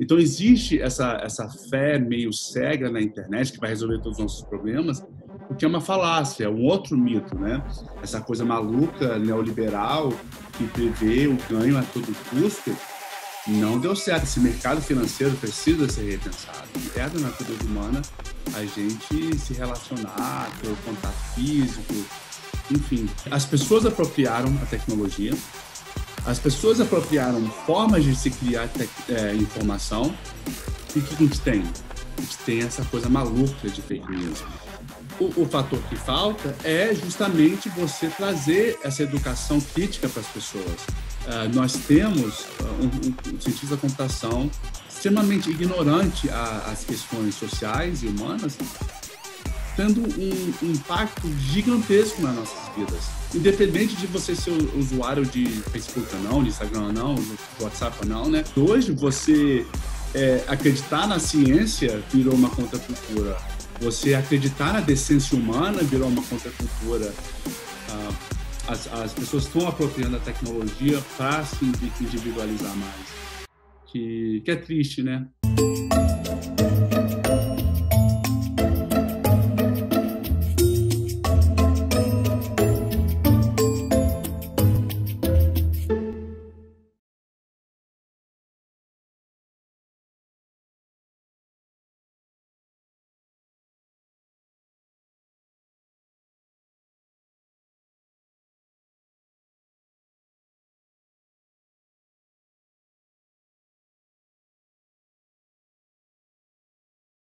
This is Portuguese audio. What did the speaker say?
Então existe essa essa fé meio cega na internet que vai resolver todos os nossos problemas, o que é uma falácia, é um outro mito, né? Essa coisa maluca neoliberal que prevê o ganho a todo custo não deu certo. Esse mercado financeiro precisa ser repensado. É da natureza humana a gente se relacionar, ter o contato físico, enfim. As pessoas apropriaram a tecnologia, as pessoas apropriaram formas de se criar é, informação. E o que a gente tem? A gente tem essa coisa maluca de fake news. O, o, fator que falta é justamente você trazer essa educação crítica para as pessoas. Uh, nós temos uh, um, um, cientista da computação extremamente ignorante às questões sociais e humanas, tendo um, impacto gigantesco nas nossas vidas. Independente de você ser usuário de Facebook ou não, de Instagram ou não, de WhatsApp ou não, né? Hoje, você é, acreditar na ciência virou uma contracultura. Você acreditar na decência humana virou uma contracultura. Ah, as, as pessoas estão apropriando a tecnologia para se individualizar mais. Que, que é triste, né?